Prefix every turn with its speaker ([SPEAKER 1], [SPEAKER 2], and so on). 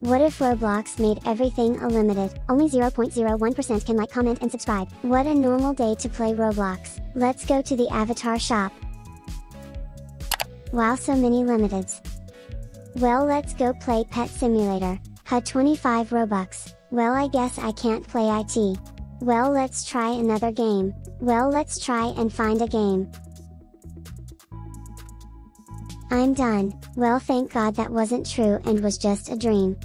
[SPEAKER 1] What if Roblox made everything unlimited? Only 0.01% can like, comment, and subscribe. What a normal day to play Roblox. Let's go to the avatar shop. Wow so many limiteds. Well let's go play Pet Simulator. HUD 25 Robux. Well I guess I can't play IT. Well let's try another game. Well let's try and find a game. I'm done. Well thank god that wasn't true and was just a dream.